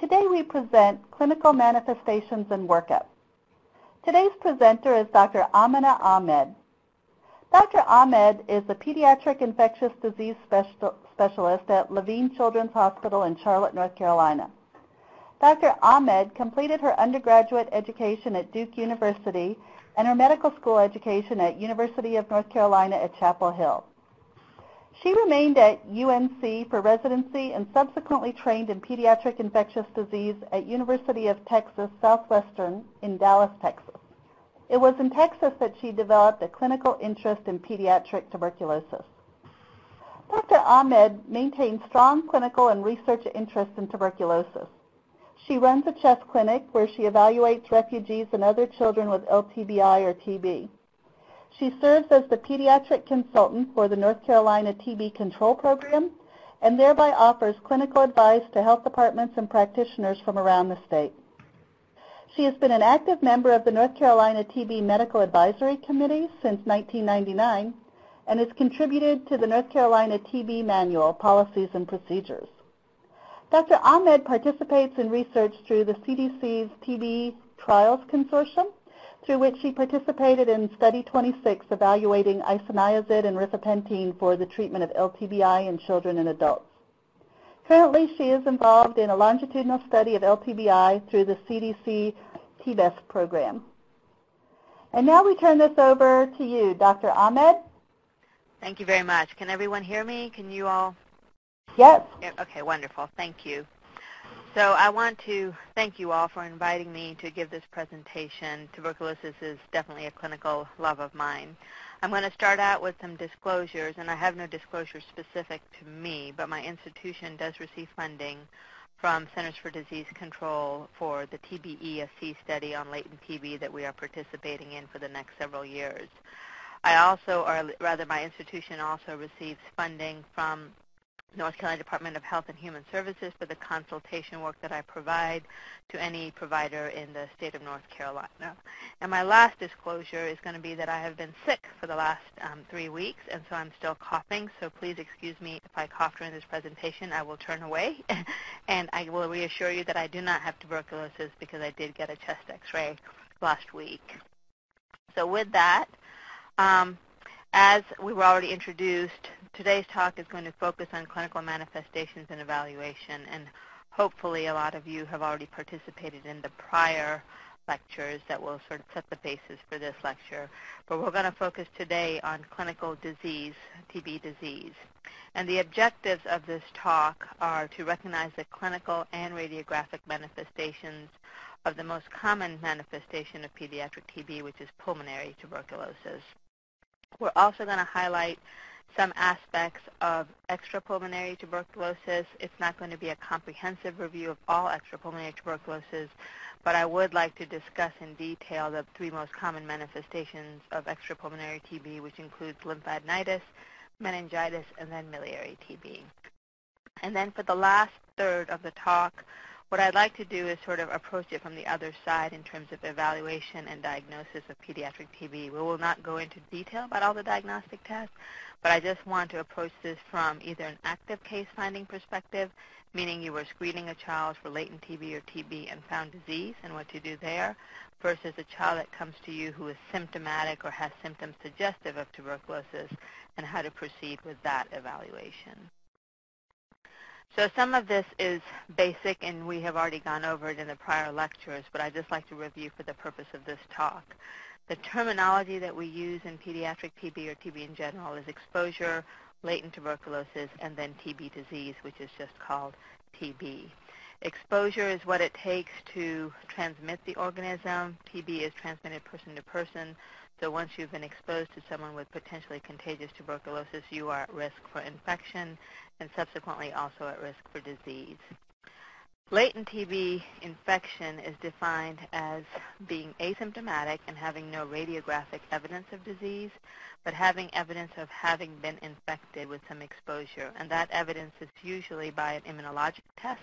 Today we present clinical manifestations and workup. Today's presenter is Dr. Amina Ahmed. Dr. Ahmed is a pediatric infectious disease specialist at Levine Children's Hospital in Charlotte, North Carolina. Dr. Ahmed completed her undergraduate education at Duke University and her medical school education at University of North Carolina at Chapel Hill. She remained at UNC for residency and subsequently trained in pediatric infectious disease at University of Texas Southwestern in Dallas, Texas. It was in Texas that she developed a clinical interest in pediatric tuberculosis. Dr. Ahmed maintains strong clinical and research interest in tuberculosis. She runs a chest clinic where she evaluates refugees and other children with LTBI or TB. She serves as the pediatric consultant for the North Carolina TB Control Program and thereby offers clinical advice to health departments and practitioners from around the state. She has been an active member of the North Carolina TB Medical Advisory Committee since 1999 and has contributed to the North Carolina TB Manual, Policies and Procedures. Dr. Ahmed participates in research through the CDC's TB Trials Consortium, through which she participated in Study 26 evaluating isoniazid and rifapentine for the treatment of LTBI in children and adults. Currently, she is involved in a longitudinal study of LTBI through the CDC TBESC program. And now we turn this over to you, Dr. Ahmed. Thank you very much. Can everyone hear me? Can you all Yes. Okay, wonderful. Thank you. So I want to thank you all for inviting me to give this presentation. Tuberculosis is definitely a clinical love of mine. I'm going to start out with some disclosures, and I have no disclosures specific to me, but my institution does receive funding from Centers for Disease Control for the TB-ESC study on latent TB that we are participating in for the next several years. I also, or rather my institution also receives funding from North Carolina Department of Health and Human Services for the consultation work that I provide to any provider in the state of North Carolina. And my last disclosure is going to be that I have been sick for the last um, three weeks, and so I'm still coughing, so please excuse me if I cough during this presentation. I will turn away, and I will reassure you that I do not have tuberculosis because I did get a chest x-ray last week. So with that, um, as we were already introduced, today's talk is going to focus on clinical manifestations and evaluation, and hopefully a lot of you have already participated in the prior lectures that will sort of set the basis for this lecture. But we're going to focus today on clinical disease, TB disease. And the objectives of this talk are to recognize the clinical and radiographic manifestations of the most common manifestation of pediatric TB, which is pulmonary tuberculosis. We're also going to highlight some aspects of extrapulmonary tuberculosis. It's not going to be a comprehensive review of all extrapulmonary tuberculosis, but I would like to discuss in detail the three most common manifestations of extrapulmonary TB, which includes lymphadenitis, meningitis, and then miliary TB. And then for the last third of the talk, what I'd like to do is sort of approach it from the other side in terms of evaluation and diagnosis of pediatric TB. We will not go into detail about all the diagnostic tests, but I just want to approach this from either an active case finding perspective, meaning you were screening a child for latent TB or TB and found disease and what to do there, versus a child that comes to you who is symptomatic or has symptoms suggestive of tuberculosis and how to proceed with that evaluation. So some of this is basic, and we have already gone over it in the prior lectures, but I'd just like to review for the purpose of this talk. The terminology that we use in pediatric TB or TB in general is exposure, latent tuberculosis, and then TB disease, which is just called TB. Exposure is what it takes to transmit the organism. TB is transmitted person to person. So once you've been exposed to someone with potentially contagious tuberculosis, you are at risk for infection and subsequently also at risk for disease. Latent TB infection is defined as being asymptomatic and having no radiographic evidence of disease, but having evidence of having been infected with some exposure. And that evidence is usually by an immunologic test,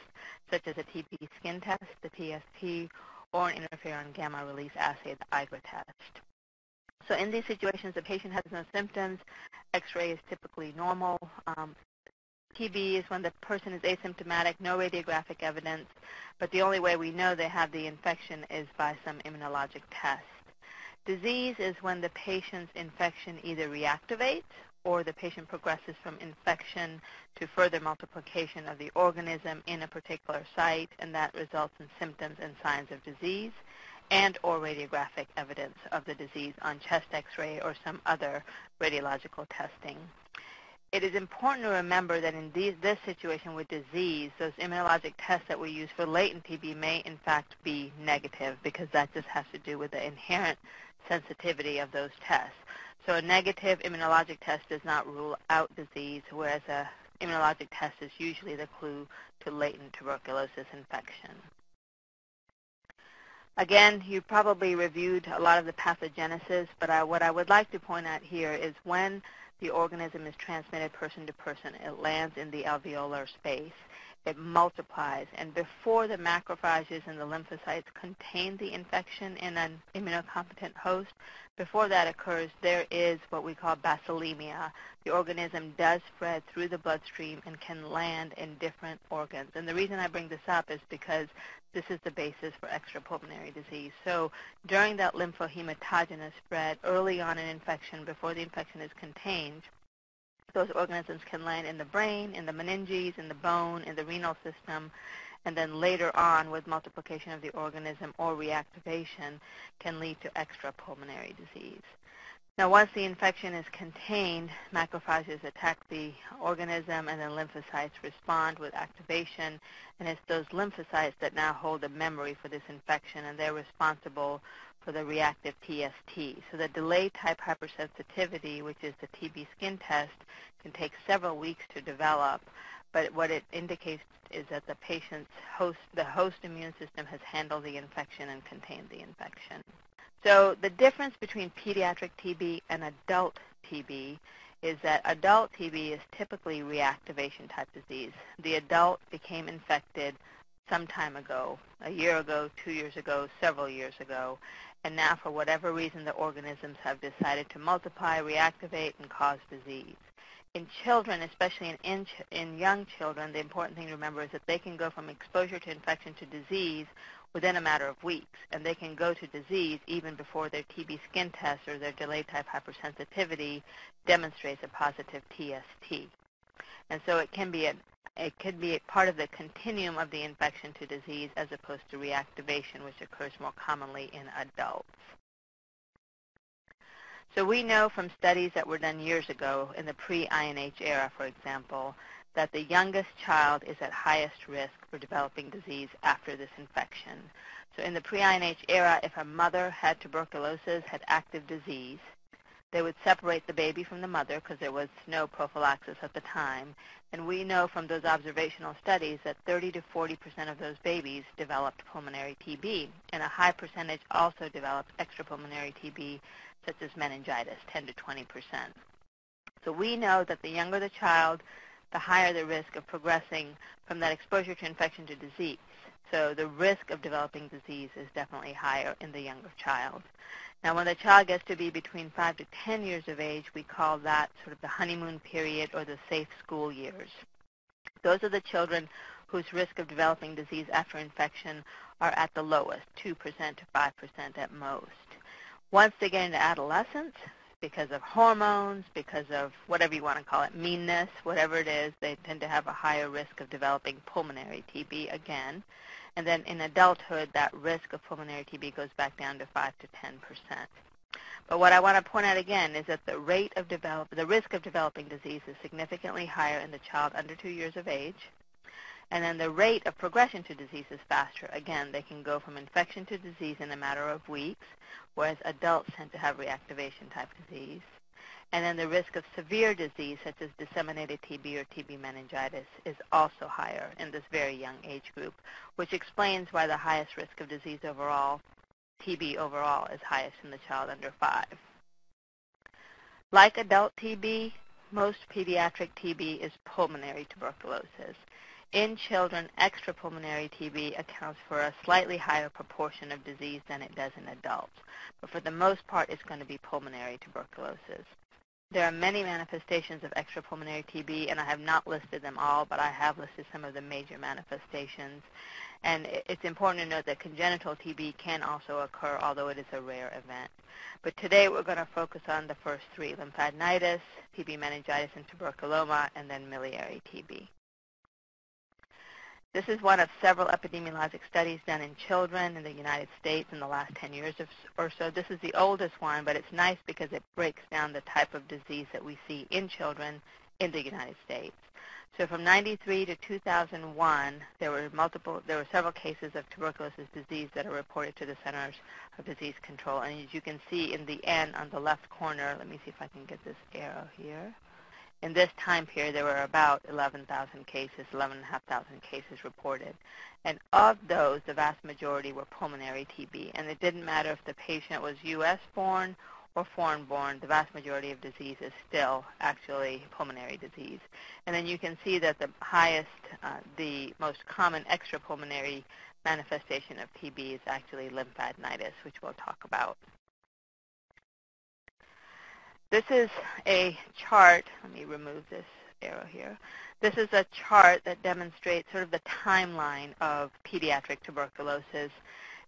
such as a TB skin test, the TST, or an interferon gamma release assay, the IGRA test. So in these situations, the patient has no symptoms. X-ray is typically normal. Um, TB is when the person is asymptomatic, no radiographic evidence, but the only way we know they have the infection is by some immunologic test. Disease is when the patient's infection either reactivates or the patient progresses from infection to further multiplication of the organism in a particular site, and that results in symptoms and signs of disease and or radiographic evidence of the disease on chest x-ray or some other radiological testing. It is important to remember that in these, this situation with disease, those immunologic tests that we use for latent TB may in fact be negative because that just has to do with the inherent sensitivity of those tests. So a negative immunologic test does not rule out disease, whereas a immunologic test is usually the clue to latent tuberculosis infection. Again, you probably reviewed a lot of the pathogenesis, but I, what I would like to point out here is when the organism is transmitted person to person, it lands in the alveolar space it multiplies. And before the macrophages and the lymphocytes contain the infection in an immunocompetent host, before that occurs, there is what we call bacillemia. The organism does spread through the bloodstream and can land in different organs. And the reason I bring this up is because this is the basis for extrapulmonary disease. So during that lymphohematogenous spread, early on in infection, before the infection is contained, those organisms can land in the brain, in the meninges, in the bone, in the renal system, and then later on with multiplication of the organism or reactivation can lead to extrapulmonary disease. Now once the infection is contained, macrophages attack the organism and then lymphocytes respond with activation and it's those lymphocytes that now hold a memory for this infection and they're responsible for the reactive TST. So the delayed type hypersensitivity, which is the TB skin test, can take several weeks to develop, but what it indicates is that the patient's host, the host immune system has handled the infection and contained the infection. So the difference between pediatric TB and adult TB is that adult TB is typically reactivation type disease. The adult became infected some time ago, a year ago, two years ago, several years ago, and now for whatever reason the organisms have decided to multiply, reactivate, and cause disease. In children, especially in, in, in young children, the important thing to remember is that they can go from exposure to infection to disease within a matter of weeks, and they can go to disease even before their TB skin test or their delayed type hypersensitivity demonstrates a positive TST. And so it can be a, it could be part of the continuum of the infection to disease as opposed to reactivation, which occurs more commonly in adults. So we know from studies that were done years ago in the pre-INH era, for example, that the youngest child is at highest risk for developing disease after this infection. So in the pre-INH era, if a mother had tuberculosis, had active disease, they would separate the baby from the mother because there was no prophylaxis at the time. And we know from those observational studies that 30 to 40 percent of those babies developed pulmonary TB, and a high percentage also developed extrapulmonary TB, such as meningitis, 10 to 20 percent. So we know that the younger the child, the higher the risk of progressing from that exposure to infection to disease. So the risk of developing disease is definitely higher in the younger child. Now, when the child gets to be between 5 to 10 years of age, we call that sort of the honeymoon period or the safe school years. Those are the children whose risk of developing disease after infection are at the lowest, 2% to 5% at most. Once they get into adolescence, because of hormones, because of whatever you want to call it, meanness, whatever it is, they tend to have a higher risk of developing pulmonary TB again. And then in adulthood, that risk of pulmonary TB goes back down to 5 to 10 percent. But what I want to point out again is that the rate of develop, the risk of developing disease is significantly higher in the child under two years of age. And then the rate of progression to disease is faster. Again, they can go from infection to disease in a matter of weeks, whereas adults tend to have reactivation type disease. And then the risk of severe disease, such as disseminated TB or TB meningitis, is also higher in this very young age group, which explains why the highest risk of disease overall, TB overall, is highest in the child under 5. Like adult TB, most pediatric TB is pulmonary tuberculosis. In children, extrapulmonary TB accounts for a slightly higher proportion of disease than it does in adults. But for the most part, it's going to be pulmonary tuberculosis. There are many manifestations of extrapulmonary TB, and I have not listed them all, but I have listed some of the major manifestations. And it's important to note that congenital TB can also occur, although it is a rare event. But today we're going to focus on the first three, lymphadenitis, TB meningitis and tuberculoma, and then miliary TB. This is one of several epidemiologic studies done in children in the United States in the last 10 years or so. This is the oldest one, but it's nice because it breaks down the type of disease that we see in children in the United States. So from 93 to 2001, there were multiple, there were several cases of tuberculosis disease that are reported to the Centers of Disease Control. And as you can see in the N on the left corner, let me see if I can get this arrow here. In this time period, there were about 11,000 cases, 11,500 cases reported. And of those, the vast majority were pulmonary TB. And it didn't matter if the patient was U.S. born or foreign-born, the vast majority of disease is still actually pulmonary disease. And then you can see that the highest, uh, the most common extrapulmonary manifestation of TB is actually lymphadenitis, which we'll talk about. This is a chart. Let me remove this arrow here. This is a chart that demonstrates sort of the timeline of pediatric tuberculosis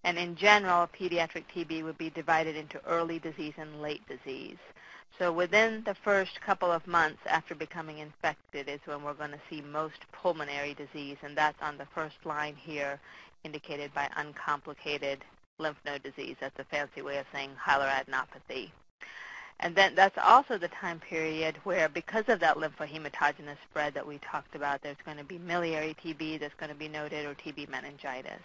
and in general, pediatric TB would be divided into early disease and late disease. So within the first couple of months after becoming infected is when we're going to see most pulmonary disease, and that's on the first line here indicated by uncomplicated lymph node disease. That's a fancy way of saying hilar adenopathy. And then that's also the time period where because of that lymphohematogenous spread that we talked about, there's going to be miliary TB that's going to be noted or TB meningitis.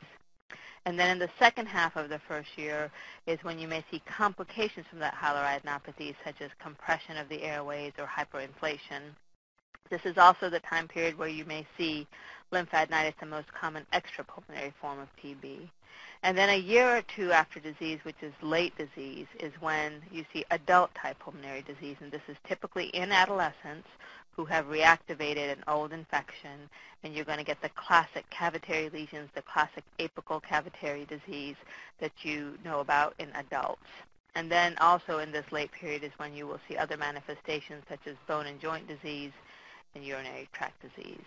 And then in the second half of the first year is when you may see complications from that hilar adenopathy, such as compression of the airways or hyperinflation. This is also the time period where you may see lymphadenitis, the most common extrapulmonary form of TB. And then a year or two after disease, which is late disease, is when you see adult type pulmonary disease. And this is typically in adolescents who have reactivated an old infection, and you're going to get the classic cavitary lesions, the classic apical cavitary disease that you know about in adults. And then also in this late period is when you will see other manifestations such as bone and joint disease and urinary tract disease.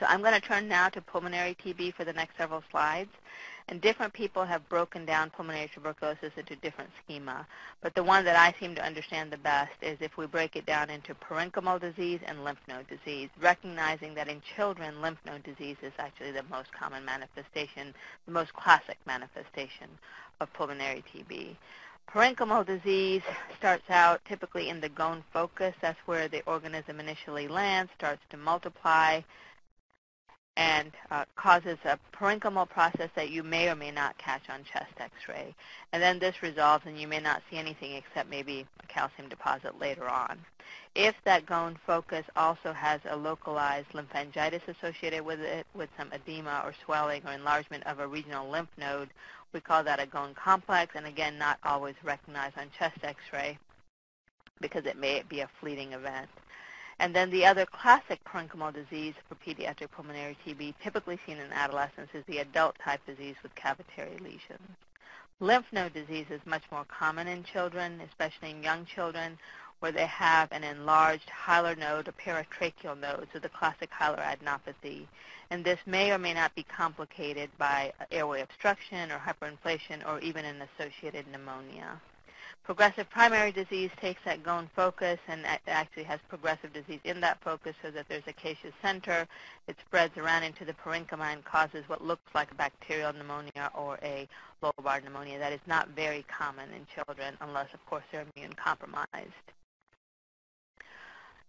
So I'm going to turn now to pulmonary TB for the next several slides. And different people have broken down pulmonary tuberculosis into different schema. But the one that I seem to understand the best is if we break it down into parenchymal disease and lymph node disease, recognizing that in children, lymph node disease is actually the most common manifestation, the most classic manifestation of pulmonary TB. Parenchymal disease starts out typically in the Ghon focus. That's where the organism initially lands, starts to multiply, and uh, causes a parenchymal process that you may or may not catch on chest x-ray. And then this resolves and you may not see anything except maybe a calcium deposit later on. If that Ghon focus also has a localized lymphangitis associated with it, with some edema or swelling or enlargement of a regional lymph node, we call that a Ghon complex, and again, not always recognized on chest x-ray because it may be a fleeting event. And then the other classic parenchymal disease for pediatric pulmonary TB, typically seen in adolescents, is the adult type disease with cavitary lesions. Lymph node disease is much more common in children, especially in young children, where they have an enlarged hilar node or paratracheal node, so the classic hilar adenopathy. And this may or may not be complicated by airway obstruction or hyperinflation or even an associated pneumonia. Progressive primary disease takes that Ghon focus and actually has progressive disease in that focus so that there's a caseous center. It spreads around into the parenchyma and causes what looks like bacterial pneumonia or a lobar pneumonia. That is not very common in children unless, of course, they're immune compromised.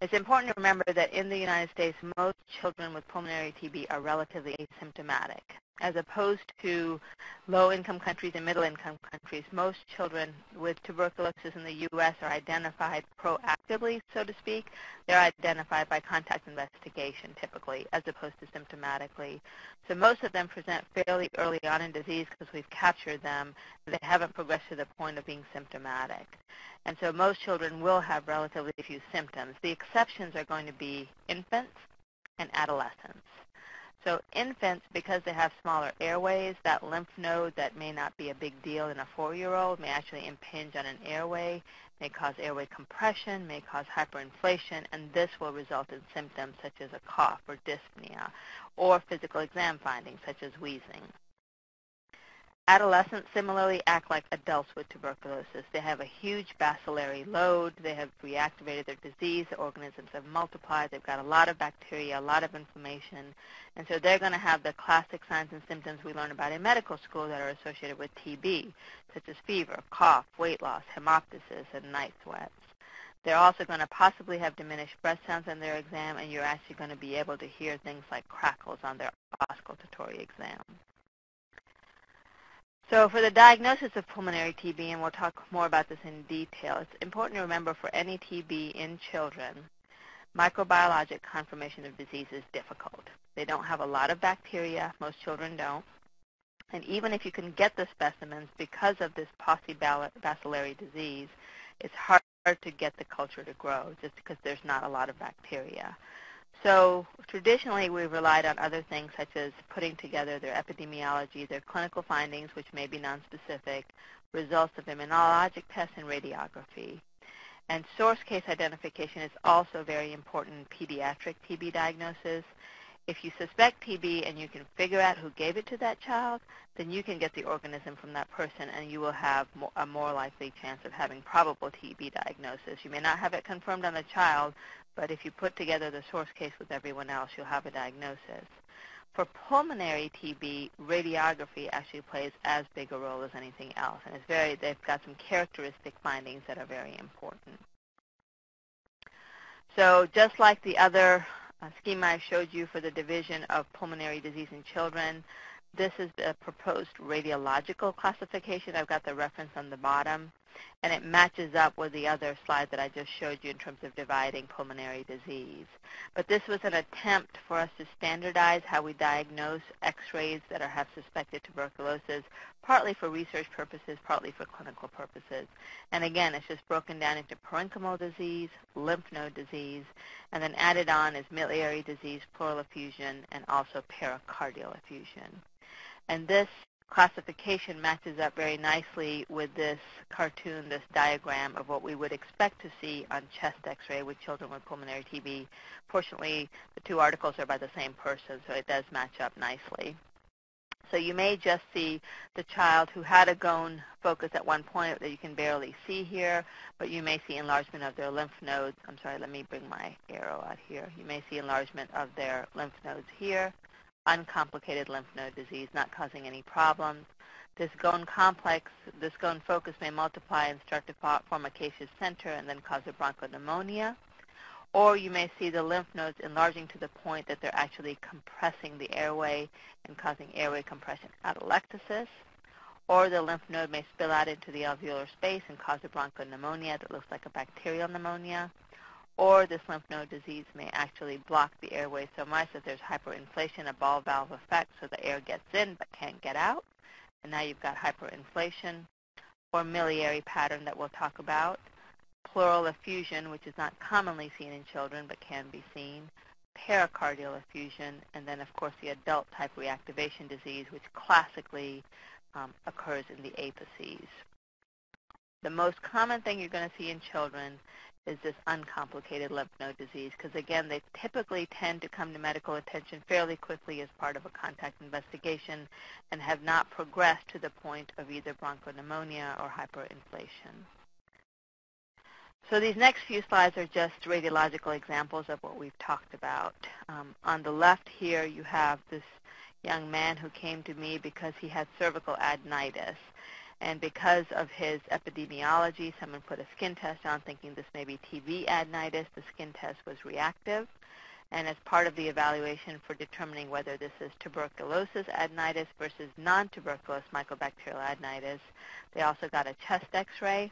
It's important to remember that in the United States, most children with pulmonary TB are relatively asymptomatic. As opposed to low-income countries and middle-income countries, most children with tuberculosis in the U.S. are identified proactively, so to speak. They're identified by contact investigation, typically, as opposed to symptomatically. So most of them present fairly early on in disease because we've captured them. They haven't progressed to the point of being symptomatic. And so most children will have relatively few symptoms. The exceptions are going to be infants and adolescents. So infants, because they have smaller airways, that lymph node that may not be a big deal in a four-year-old may actually impinge on an airway, may cause airway compression, may cause hyperinflation, and this will result in symptoms such as a cough or dyspnea, or physical exam findings such as wheezing. Adolescents similarly act like adults with tuberculosis. They have a huge bacillary load. They have reactivated their disease. The organisms have multiplied. They've got a lot of bacteria, a lot of inflammation. And so they're going to have the classic signs and symptoms we learn about in medical school that are associated with TB, such as fever, cough, weight loss, hemoptysis, and night sweats. They're also going to possibly have diminished breath sounds on their exam, and you're actually going to be able to hear things like crackles on their auscultatory exam. So for the diagnosis of pulmonary TB, and we'll talk more about this in detail, it's important to remember for any TB in children, microbiologic confirmation of disease is difficult. They don't have a lot of bacteria. Most children don't. And even if you can get the specimens, because of this paucibacillary disease, it's hard to get the culture to grow just because there's not a lot of bacteria. So traditionally, we've relied on other things such as putting together their epidemiology, their clinical findings, which may be nonspecific, results of immunologic tests and radiography. And source case identification is also very important in pediatric TB diagnosis. If you suspect TB and you can figure out who gave it to that child, then you can get the organism from that person and you will have a more likely chance of having probable TB diagnosis. You may not have it confirmed on the child, but if you put together the source case with everyone else, you'll have a diagnosis. For pulmonary TB, radiography actually plays as big a role as anything else, and it's very, they've got some characteristic findings that are very important. So just like the other uh, schema I showed you for the division of pulmonary disease in children, this is the proposed radiological classification. I've got the reference on the bottom and it matches up with the other slide that I just showed you in terms of dividing pulmonary disease. But this was an attempt for us to standardize how we diagnose x-rays that are, have suspected tuberculosis, partly for research purposes, partly for clinical purposes. And again, it's just broken down into parenchymal disease, lymph node disease, and then added on is miliary disease, pleural effusion, and also pericardial effusion. And this classification matches up very nicely with this cartoon, this diagram of what we would expect to see on chest x-ray with children with pulmonary TB. Fortunately, the two articles are by the same person, so it does match up nicely. So you may just see the child who had a Ghon focus at one point that you can barely see here, but you may see enlargement of their lymph nodes. I'm sorry, let me bring my arrow out here. You may see enlargement of their lymph nodes here uncomplicated lymph node disease, not causing any problems. This Ghon complex, this Ghon focus may multiply and start to form a caseous center and then cause a bronchopneumonia. Or you may see the lymph nodes enlarging to the point that they're actually compressing the airway and causing airway compression atelectasis. Or the lymph node may spill out into the alveolar space and cause a bronchopneumonia that looks like a bacterial pneumonia or this lymph node disease may actually block the airway so much that there's hyperinflation, a ball valve effect, so the air gets in but can't get out. And now you've got hyperinflation or miliary pattern that we'll talk about. Pleural effusion, which is not commonly seen in children but can be seen. Pericardial effusion, and then of course the adult type reactivation disease, which classically um, occurs in the apices. The most common thing you're going to see in children is this uncomplicated lymph node disease because again they typically tend to come to medical attention fairly quickly as part of a contact investigation and have not progressed to the point of either bronchopneumonia or hyperinflation. So these next few slides are just radiological examples of what we've talked about. Um, on the left here you have this young man who came to me because he had cervical adenitis. And because of his epidemiology, someone put a skin test on thinking this may be TB adenitis. The skin test was reactive. And as part of the evaluation for determining whether this is tuberculosis adenitis versus non-tuberculous mycobacterial adenitis, they also got a chest x-ray.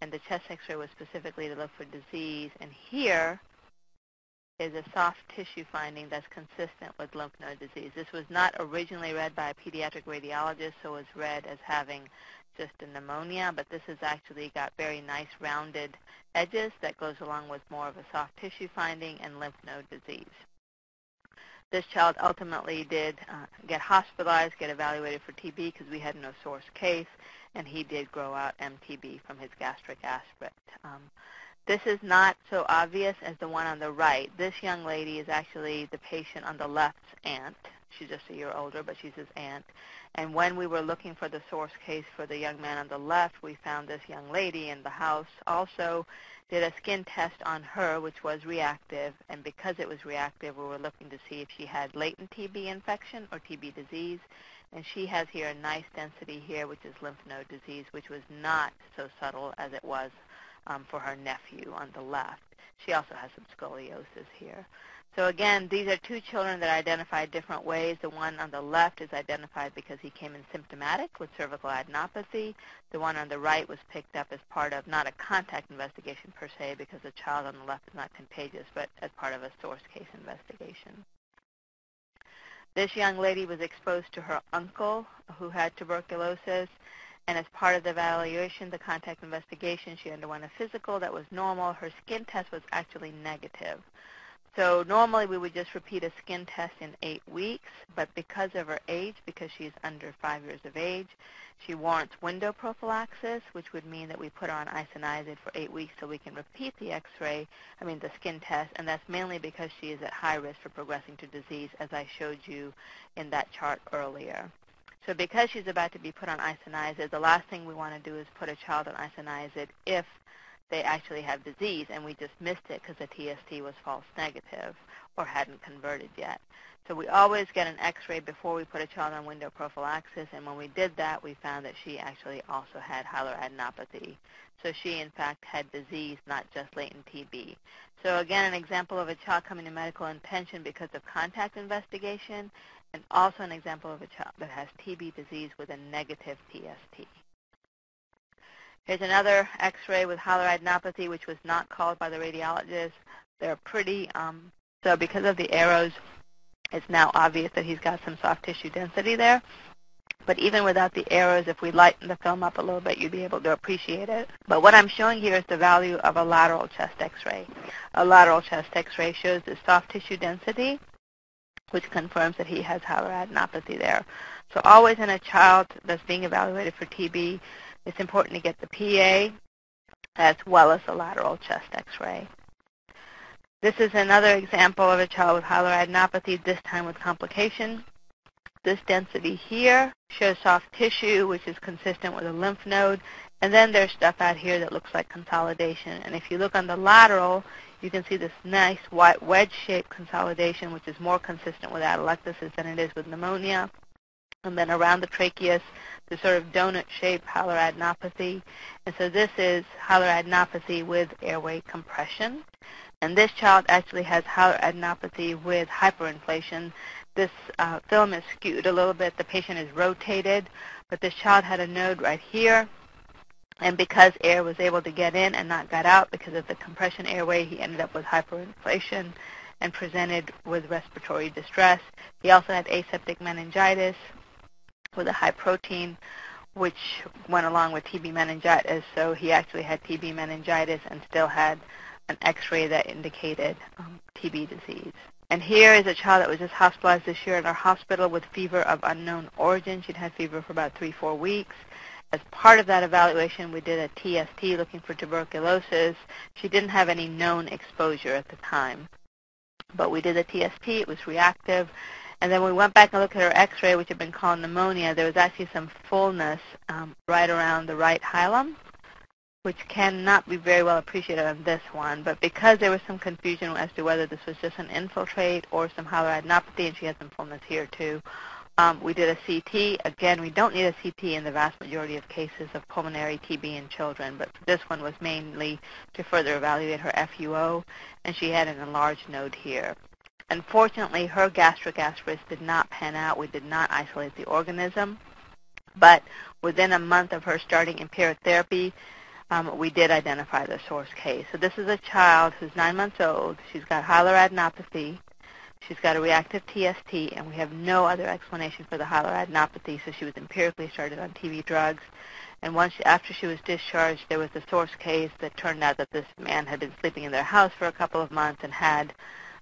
And the chest x-ray was specifically to look for disease. And here is a soft tissue finding that's consistent with lymph node disease. This was not originally read by a pediatric radiologist, so it was read as having just a pneumonia, but this has actually got very nice rounded edges that goes along with more of a soft tissue finding and lymph node disease. This child ultimately did uh, get hospitalized, get evaluated for TB because we had no source case, and he did grow out MTB from his gastric aspirate. Um, this is not so obvious as the one on the right. This young lady is actually the patient on the left's aunt. She's just a year older, but she's his aunt. And when we were looking for the source case for the young man on the left, we found this young lady in the house. Also did a skin test on her, which was reactive. And because it was reactive, we were looking to see if she had latent TB infection or TB disease. And she has here a nice density here, which is lymph node disease, which was not so subtle as it was um, for her nephew on the left. She also has some scoliosis here. So again, these are two children that identified different ways. The one on the left is identified because he came in symptomatic with cervical adenopathy. The one on the right was picked up as part of not a contact investigation per se because the child on the left is not contagious, but as part of a source case investigation. This young lady was exposed to her uncle who had tuberculosis. And as part of the evaluation, the contact investigation, she underwent a physical that was normal. Her skin test was actually negative. So normally we would just repeat a skin test in eight weeks, but because of her age, because she's under five years of age, she warrants window prophylaxis, which would mean that we put her on isoniazid for eight weeks so we can repeat the x-ray, I mean the skin test, and that's mainly because she is at high risk for progressing to disease, as I showed you in that chart earlier. So because she's about to be put on isoniazid, the last thing we want to do is put a child on isoniazid if they actually have disease, and we just missed it because the TST was false negative or hadn't converted yet. So we always get an x-ray before we put a child on window prophylaxis, and when we did that, we found that she actually also had hilar adenopathy. So she, in fact, had disease, not just latent TB. So again, an example of a child coming to medical intention because of contact investigation, and also an example of a child that has TB disease with a negative TST. Here's another x-ray with hilar adenopathy, which was not called by the radiologist. They're pretty, um, so because of the arrows, it's now obvious that he's got some soft tissue density there. But even without the arrows, if we lighten the film up a little bit, you'd be able to appreciate it. But what I'm showing here is the value of a lateral chest x-ray. A lateral chest x-ray shows the soft tissue density which confirms that he has hilar adenopathy there. So always in a child that's being evaluated for TB, it's important to get the PA as well as a lateral chest x-ray. This is another example of a child with hilar adenopathy, this time with complication. This density here shows soft tissue, which is consistent with a lymph node. And then there's stuff out here that looks like consolidation. And if you look on the lateral, you can see this nice white wedge-shaped consolidation, which is more consistent with atelectasis than it is with pneumonia. And then around the tracheus, the sort of donut-shaped hilar adenopathy. And so this is hilar adenopathy with airway compression. And this child actually has hilar adenopathy with hyperinflation. This uh, film is skewed a little bit. The patient is rotated, but this child had a node right here and because air was able to get in and not get out because of the compression airway, he ended up with hyperinflation and presented with respiratory distress. He also had aseptic meningitis with a high protein, which went along with TB meningitis. So he actually had TB meningitis and still had an x-ray that indicated um, TB disease. And here is a child that was just hospitalized this year in our hospital with fever of unknown origin. She'd had fever for about three, four weeks. As part of that evaluation, we did a TST looking for tuberculosis. She didn't have any known exposure at the time. But we did a TST. It was reactive. And then we went back and looked at her x-ray, which had been called pneumonia. There was actually some fullness um, right around the right hilum, which cannot be very well appreciated on this one. But because there was some confusion as to whether this was just an infiltrate or some hilar adenopathy, and she had some fullness here too, um, we did a CT. Again, we don't need a CT in the vast majority of cases of pulmonary TB in children, but this one was mainly to further evaluate her FUO, and she had an enlarged node here. Unfortunately, her gastric aspirates did not pan out. We did not isolate the organism, but within a month of her starting empiric therapy, um, we did identify the source case. So this is a child who's nine months old. She's got hilar adenopathy. She's got a reactive TST, and we have no other explanation for the hilar adenopathy, so she was empirically started on TB drugs. And once she, after she was discharged, there was a source case that turned out that this man had been sleeping in their house for a couple of months and had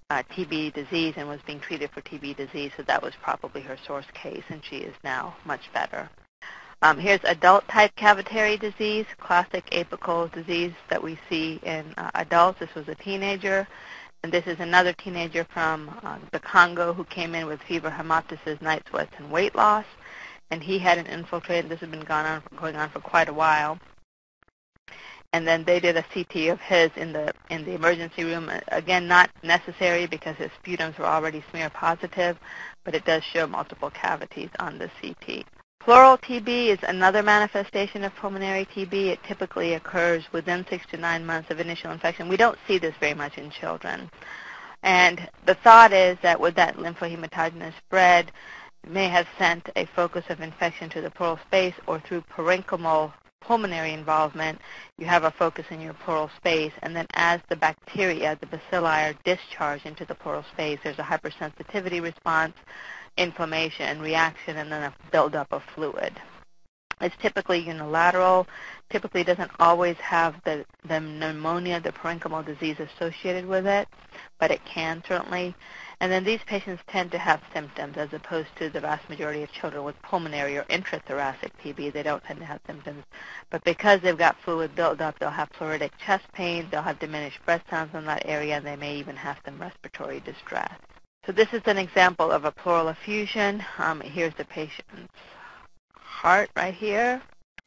uh, TB disease and was being treated for TB disease, so that was probably her source case, and she is now much better. Um, here's adult-type cavitary disease, classic apical disease that we see in uh, adults. This was a teenager, and this is another teenager from uh, the Congo who came in with fever, hemoptysis, night sweats, and weight loss. And he had an infiltrate. This has been on, going on for quite a while and then they did a CT of his in the in the emergency room. Uh, again, not necessary because his sputums were already smear positive, but it does show multiple cavities on the CT. Pleural TB is another manifestation of pulmonary TB. It typically occurs within six to nine months of initial infection. We don't see this very much in children. And the thought is that with that lymphohematogenous spread, may have sent a focus of infection to the pleural space or through parenchymal pulmonary involvement, you have a focus in your pleural space, and then as the bacteria, the bacilli, are discharged into the pleural space, there's a hypersensitivity response, inflammation, reaction, and then a buildup of fluid. It's typically unilateral, typically doesn't always have the, the pneumonia, the parenchymal disease associated with it, but it can certainly. And then these patients tend to have symptoms as opposed to the vast majority of children with pulmonary or intrathoracic TB. They don't tend to have symptoms. But because they've got fluid built up, they'll have pleuritic chest pain, they'll have diminished breath sounds in that area, and they may even have some respiratory distress. So this is an example of a pleural effusion. Um, here's the patient's heart right here.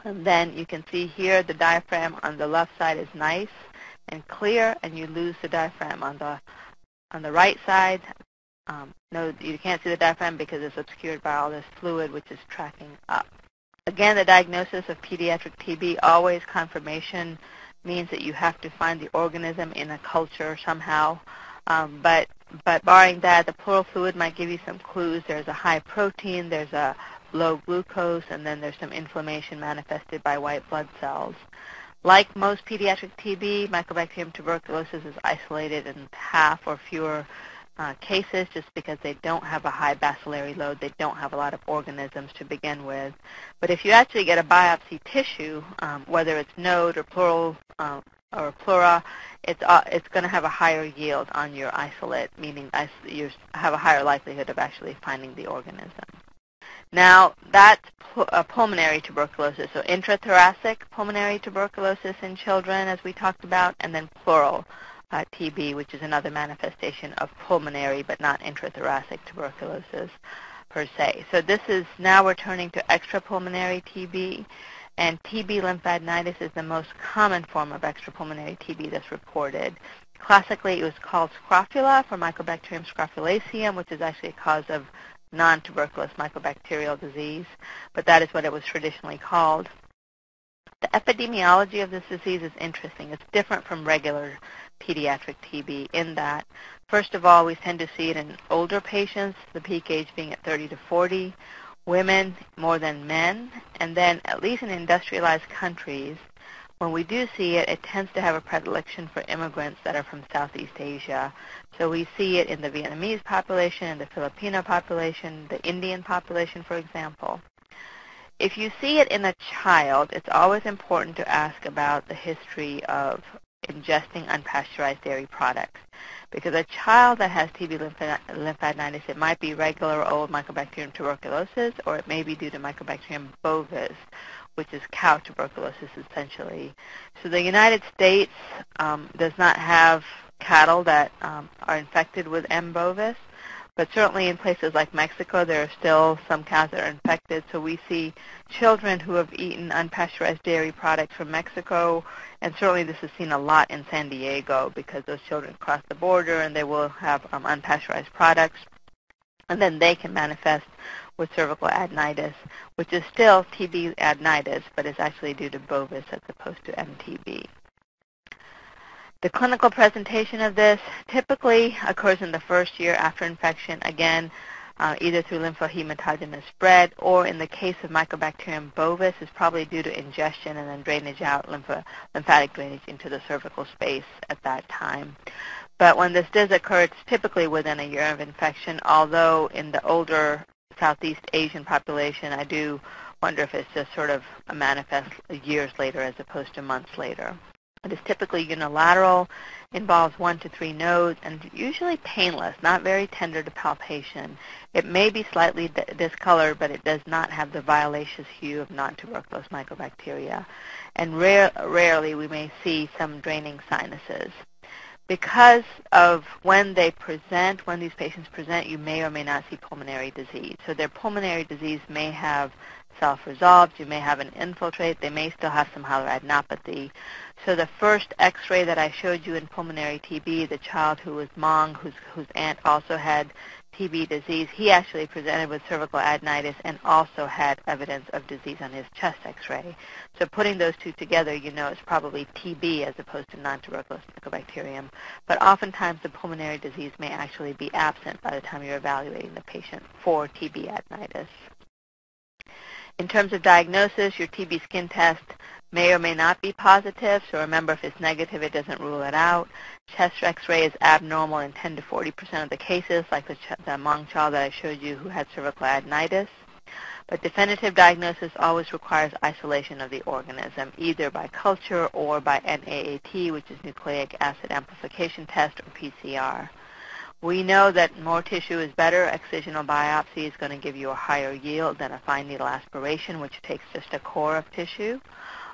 And then you can see here the diaphragm on the left side is nice and clear, and you lose the diaphragm on the on the right side, um, no, you can't see the diaphragm because it's obscured by all this fluid which is tracking up. Again, the diagnosis of pediatric TB, always confirmation means that you have to find the organism in a culture somehow. Um, but but barring that, the pleural fluid might give you some clues. There's a high protein, there's a low glucose, and then there's some inflammation manifested by white blood cells. Like most pediatric TB, Mycobacterium tuberculosis is isolated in half or fewer uh, cases just because they don't have a high bacillary load. They don't have a lot of organisms to begin with. But if you actually get a biopsy tissue, um, whether it's node or pleural uh, or pleura, it's uh, it's going to have a higher yield on your isolate, meaning you have a higher likelihood of actually finding the organism. Now, that's uh, pulmonary tuberculosis, so intrathoracic pulmonary tuberculosis in children, as we talked about, and then pleural uh, TB, which is another manifestation of pulmonary but not intrathoracic tuberculosis per se. So this is, now we're turning to extrapulmonary TB, and TB lymphadenitis is the most common form of extrapulmonary TB that's reported. Classically, it was called scrofula for Mycobacterium scrofulaceum, which is actually a cause of non-tuberculous mycobacterial disease, but that is what it was traditionally called. The epidemiology of this disease is interesting. It's different from regular pediatric TB in that, first of all, we tend to see it in older patients, the peak age being at 30 to 40, women more than men, and then at least in industrialized countries, when we do see it, it tends to have a predilection for immigrants that are from Southeast Asia. So we see it in the Vietnamese population, in the Filipino population, the Indian population, for example. If you see it in a child, it's always important to ask about the history of ingesting unpasteurized dairy products. Because a child that has TB lymphadenitis, it might be regular old Mycobacterium tuberculosis, or it may be due to Mycobacterium bovis, which is cow tuberculosis essentially. So the United States um, does not have cattle that um, are infected with M. bovis, but certainly in places like Mexico, there are still some cows that are infected. So we see children who have eaten unpasteurized dairy products from Mexico, and certainly this is seen a lot in San Diego because those children cross the border and they will have um, unpasteurized products, and then they can manifest with cervical adenitis, which is still TB adenitis, but is actually due to bovis as opposed to MTB. The clinical presentation of this typically occurs in the first year after infection, again, uh, either through lymphohematogenous spread or in the case of Mycobacterium bovis is probably due to ingestion and then drainage out, lymph- lymphatic drainage into the cervical space at that time. But when this does occur, it's typically within a year of infection, although in the older Southeast Asian population, I do wonder if it's just sort of a manifest years later as opposed to months later. It is typically unilateral, involves one to three nodes, and usually painless, not very tender to palpation. It may be slightly discolored, but it does not have the violaceous hue of non-tuberculous mycobacteria. And rare, rarely we may see some draining sinuses. Because of when they present, when these patients present, you may or may not see pulmonary disease. So their pulmonary disease may have self-resolved. You may have an infiltrate. They may still have some hilar adenopathy. So the first x-ray that I showed you in pulmonary TB, the child who was Hmong, whose, whose aunt also had TB disease, he actually presented with cervical adenitis and also had evidence of disease on his chest x-ray. So putting those two together, you know it's probably TB as opposed to non-tuberculous mycobacterium. But oftentimes the pulmonary disease may actually be absent by the time you're evaluating the patient for TB adenitis. In terms of diagnosis, your TB skin test may or may not be positive, so remember if it's negative, it doesn't rule it out. Chest x-ray is abnormal in 10 to 40% of the cases, like the, the Hmong child that I showed you who had cervical adenitis. But definitive diagnosis always requires isolation of the organism, either by culture or by NAAT, which is nucleic acid amplification test, or PCR. We know that more tissue is better. Excisional biopsy is going to give you a higher yield than a fine needle aspiration, which takes just a core of tissue.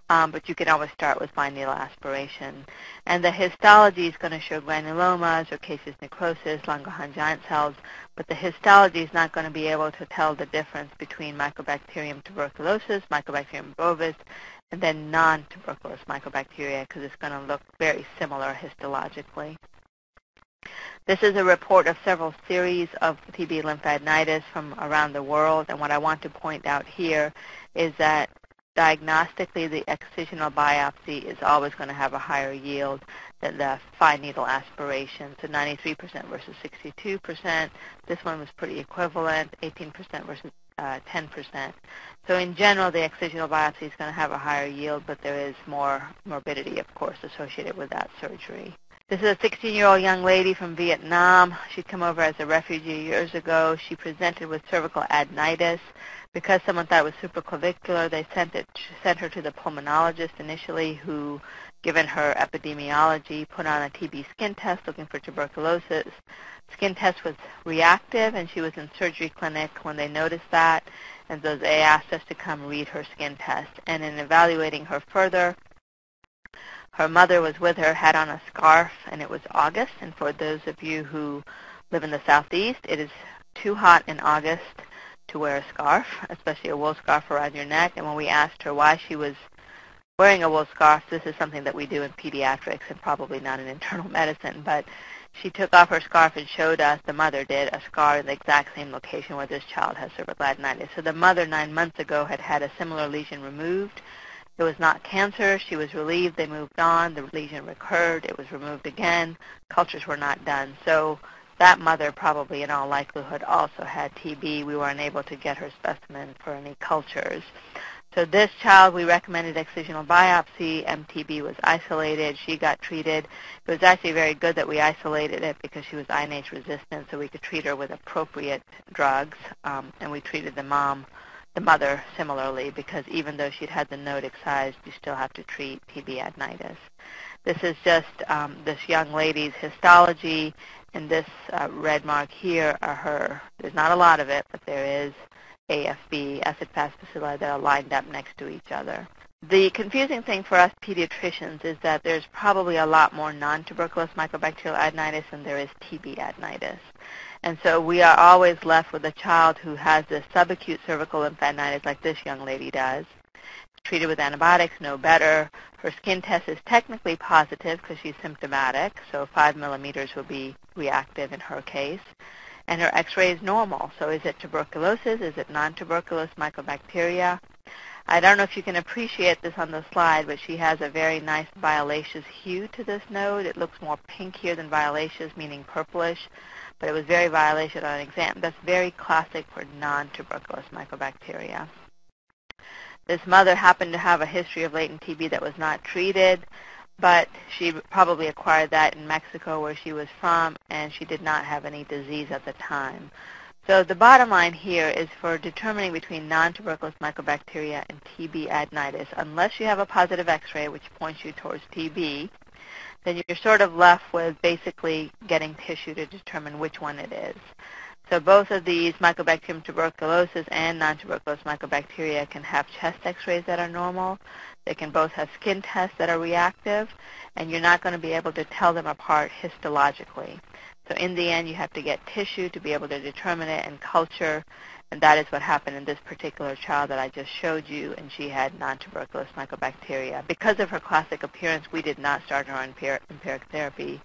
Um, but you can always start with needle aspiration. And the histology is going to show granulomas or caseous necrosis, Langerhans giant cells, but the histology is not going to be able to tell the difference between Mycobacterium tuberculosis, Mycobacterium bovis, and then non-tuberculous mycobacteria because it's going to look very similar histologically. This is a report of several series of TB lymphadenitis from around the world, and what I want to point out here is that diagnostically the excisional biopsy is always going to have a higher yield than the fine needle aspiration. So 93% versus 62%. This one was pretty equivalent, 18% versus uh, 10%. So in general, the excisional biopsy is going to have a higher yield, but there is more morbidity, of course, associated with that surgery. This is a 16-year-old young lady from Vietnam. She'd come over as a refugee years ago. She presented with cervical adenitis. Because someone thought it was supraclavicular, they sent, it, sent her to the pulmonologist initially who, given her epidemiology, put on a TB skin test looking for tuberculosis. Skin test was reactive, and she was in surgery clinic when they noticed that, and so they asked us to come read her skin test. And in evaluating her further, her mother was with her, had on a scarf, and it was August. And for those of you who live in the southeast, it is too hot in August to wear a scarf, especially a wool scarf around your neck. And when we asked her why she was wearing a wool scarf, this is something that we do in pediatrics and probably not in internal medicine, but she took off her scarf and showed us, the mother did, a scar in the exact same location where this child has cervical adenitis. So the mother nine months ago had had a similar lesion removed. It was not cancer. She was relieved. They moved on. The lesion recurred. It was removed again. Cultures were not done. So that mother probably in all likelihood also had TB. We were unable to get her specimen for any cultures. So this child, we recommended excisional biopsy. MTB was isolated. She got treated. It was actually very good that we isolated it because she was INH resistant, so we could treat her with appropriate drugs. Um, and we treated the mom the mother similarly because even though she'd had the node excised, you still have to treat TB adenitis. This is just um, this young lady's histology, and this uh, red mark here are her. There's not a lot of it, but there is AFB, acid-fast bacilli, that are lined up next to each other. The confusing thing for us pediatricians is that there's probably a lot more non-tuberculous mycobacterial adenitis than there is TB adenitis. And so we are always left with a child who has this subacute cervical lymphadenitis like this young lady does. Treated with antibiotics, no better. Her skin test is technically positive because she's symptomatic, so 5 millimeters will be reactive in her case. And her x-ray is normal. So is it tuberculosis? Is it non-tuberculous mycobacteria? I don't know if you can appreciate this on the slide, but she has a very nice violaceous hue to this node. It looks more pink here than violaceous, meaning purplish but it was very violaceous on exam. That's very classic for non-tuberculous mycobacteria. This mother happened to have a history of latent TB that was not treated, but she probably acquired that in Mexico where she was from, and she did not have any disease at the time. So the bottom line here is for determining between non-tuberculous mycobacteria and TB adenitis, unless you have a positive x-ray which points you towards TB, then you're sort of left with basically getting tissue to determine which one it is. So both of these, Mycobacterium tuberculosis and non-tuberculous mycobacteria, can have chest x-rays that are normal. They can both have skin tests that are reactive, and you're not going to be able to tell them apart histologically. So in the end, you have to get tissue to be able to determine it and culture, and that is what happened in this particular child that I just showed you, and she had non-tuberculous mycobacteria. Because of her classic appearance, we did not start her on empiric therapy.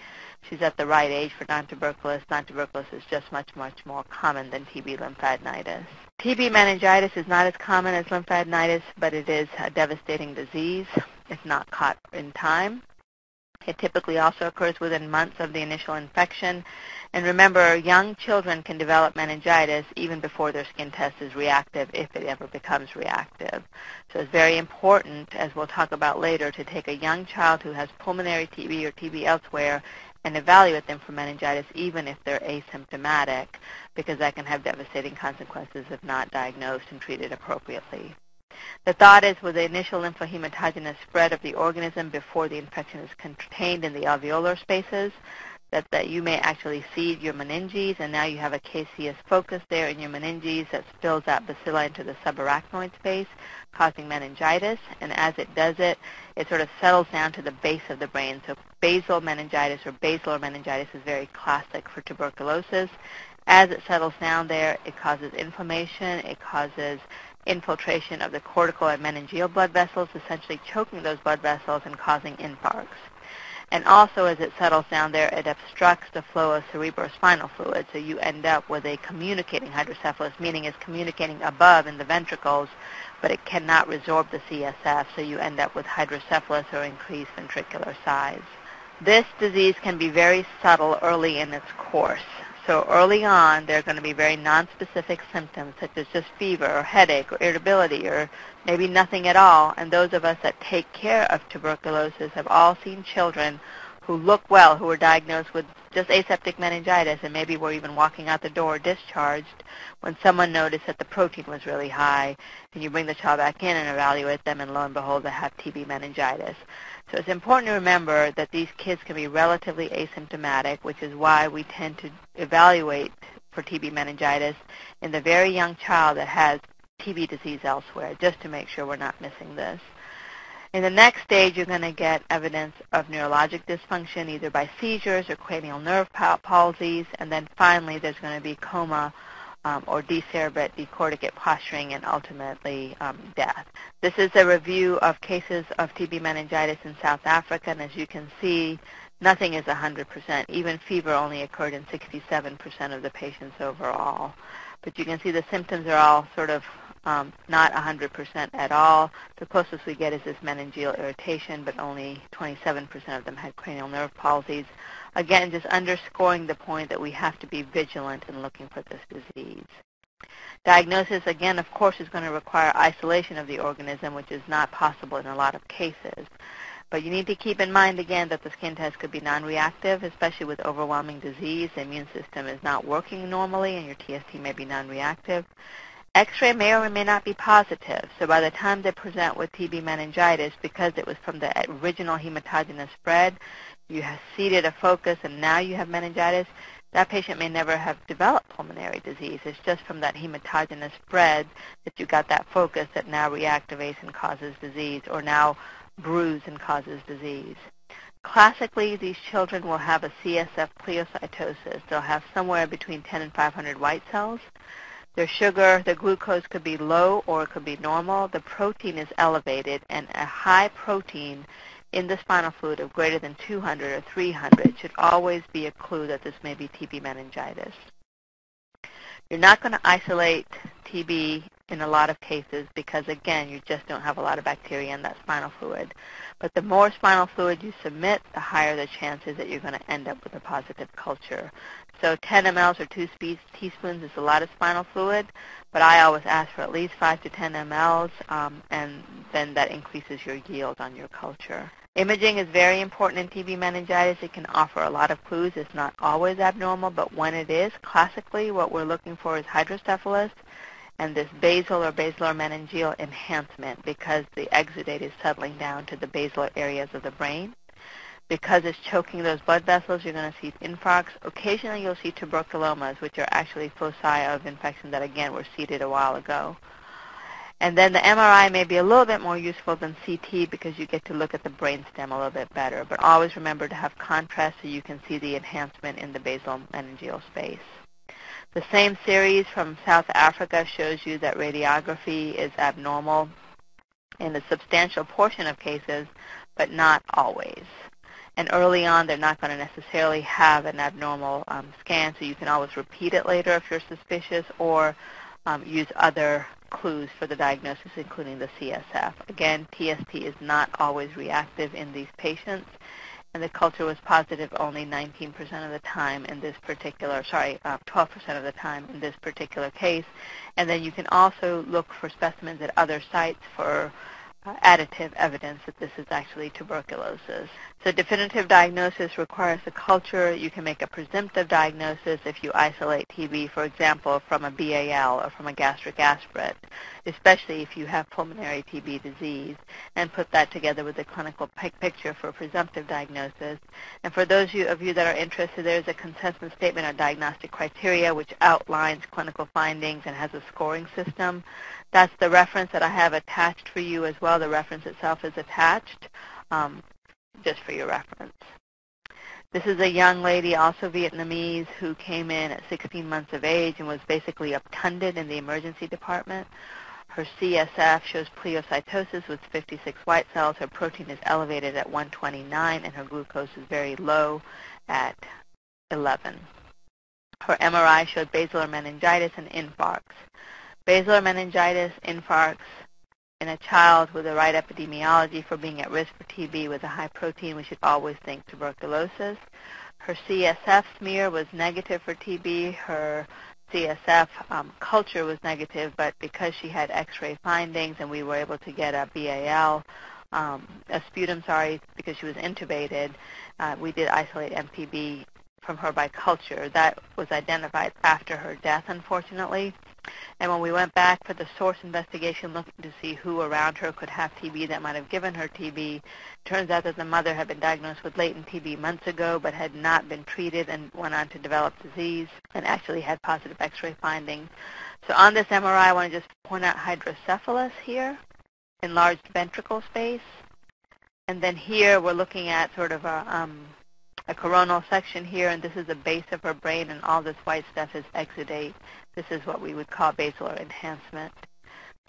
She's at the right age for non-tuberculous. Non-tuberculous is just much, much more common than TB lymphadenitis. TB meningitis is not as common as lymphadenitis, but it is a devastating disease if not caught in time. It typically also occurs within months of the initial infection. And remember, young children can develop meningitis even before their skin test is reactive if it ever becomes reactive. So it's very important, as we'll talk about later, to take a young child who has pulmonary TB or TB elsewhere and evaluate them for meningitis even if they're asymptomatic because that can have devastating consequences if not diagnosed and treated appropriately. The thought is with the initial lymphohematogenous spread of the organism before the infection is contained in the alveolar spaces, that, that you may actually seed your meninges, and now you have a caseous focus there in your meninges that spills out bacilli into the subarachnoid space, causing meningitis. And as it does it, it sort of settles down to the base of the brain. So basal meningitis or basilar meningitis is very classic for tuberculosis. As it settles down there, it causes inflammation, it causes infiltration of the cortical and meningeal blood vessels, essentially choking those blood vessels and causing infarcts. And also as it settles down there, it obstructs the flow of cerebrospinal fluid, so you end up with a communicating hydrocephalus, meaning it's communicating above in the ventricles, but it cannot resorb the CSF, so you end up with hydrocephalus or increased ventricular size. This disease can be very subtle early in its course. So early on, there are going to be very nonspecific symptoms such as just fever or headache or irritability or maybe nothing at all. And those of us that take care of tuberculosis have all seen children who look well, who were diagnosed with just aseptic meningitis and maybe were even walking out the door discharged when someone noticed that the protein was really high. And you bring the child back in and evaluate them and lo and behold, they have TB meningitis. So it's important to remember that these kids can be relatively asymptomatic, which is why we tend to evaluate for TB meningitis in the very young child that has TB disease elsewhere, just to make sure we're not missing this. In the next stage, you're going to get evidence of neurologic dysfunction, either by seizures or cranial nerve palsies, and then finally there's going to be coma um, or decerebrate, decorticate posturing, and ultimately um, death. This is a review of cases of TB meningitis in South Africa, and as you can see, nothing is 100%. Even fever only occurred in 67% of the patients overall. But you can see the symptoms are all sort of um, not 100% at all. The closest we get is this meningeal irritation, but only 27% of them had cranial nerve palsies. Again, just underscoring the point that we have to be vigilant in looking for this disease. Diagnosis, again, of course, is going to require isolation of the organism, which is not possible in a lot of cases. But you need to keep in mind, again, that the skin test could be non-reactive, especially with overwhelming disease. The immune system is not working normally, and your TST may be non-reactive. X-ray may or may not be positive. So by the time they present with TB meningitis, because it was from the original hematogenous spread, you have seeded a focus and now you have meningitis, that patient may never have developed pulmonary disease. It's just from that hematogenous spread that you got that focus that now reactivates and causes disease or now brews and causes disease. Classically, these children will have a CSF pleocytosis. They'll have somewhere between 10 and 500 white cells. Their sugar, their glucose could be low or it could be normal. The protein is elevated, and a high protein in the spinal fluid of greater than 200 or 300 should always be a clue that this may be TB meningitis. You're not going to isolate TB in a lot of cases because, again, you just don't have a lot of bacteria in that spinal fluid. But the more spinal fluid you submit, the higher the chances that you're going to end up with a positive culture. So 10 mLs or 2 teaspoons is a lot of spinal fluid, but I always ask for at least 5 to 10 mLs, um, and then that increases your yield on your culture. Imaging is very important in TB meningitis. It can offer a lot of clues. It's not always abnormal, but when it is, classically what we're looking for is hydrocephalus and this basal or basilar meningeal enhancement because the exudate is settling down to the basilar areas of the brain. Because it's choking those blood vessels, you're going to see infarcts. Occasionally you'll see tuberculomas, which are actually foci of infection that, again, were seeded a while ago. And then the MRI may be a little bit more useful than CT because you get to look at the brainstem a little bit better. But always remember to have contrast so you can see the enhancement in the basal meningeal space. The same series from South Africa shows you that radiography is abnormal in a substantial portion of cases, but not always. And early on, they're not going to necessarily have an abnormal um, scan, so you can always repeat it later if you're suspicious or um, use other clues for the diagnosis, including the CSF. Again, TST is not always reactive in these patients, and the culture was positive only 19% of the time in this particular, sorry, uh, 12% of the time in this particular case. And then you can also look for specimens at other sites for additive evidence that this is actually tuberculosis. So definitive diagnosis requires a culture. You can make a presumptive diagnosis if you isolate TB, for example, from a BAL or from a gastric aspirate, especially if you have pulmonary TB disease, and put that together with a clinical picture for presumptive diagnosis. And for those of you that are interested, there's a consensus statement on diagnostic criteria which outlines clinical findings and has a scoring system. That's the reference that I have attached for you as well. The reference itself is attached. Um, just for your reference. This is a young lady, also Vietnamese, who came in at 16 months of age and was basically obtunded in the emergency department. Her CSF shows pleocytosis with 56 white cells. Her protein is elevated at 129, and her glucose is very low at 11. Her MRI showed basilar meningitis and infarcts. Basilar meningitis, infarcts, in a child with the right epidemiology for being at risk for TB with a high protein, we should always think tuberculosis. Her CSF smear was negative for TB. Her CSF um, culture was negative, but because she had X-ray findings and we were able to get a BAL, um, a sputum, sorry, because she was intubated, uh, we did isolate MTB from her by culture. That was identified after her death, unfortunately. And when we went back for the source investigation looking to see who around her could have TB that might have given her TB, turns out that the mother had been diagnosed with latent TB months ago but had not been treated and went on to develop disease and actually had positive X-ray findings. So on this MRI, I want to just point out hydrocephalus here, enlarged ventricle space. And then here we're looking at sort of a, um, a coronal section here, and this is the base of her brain, and all this white stuff is exudate. This is what we would call basilar enhancement.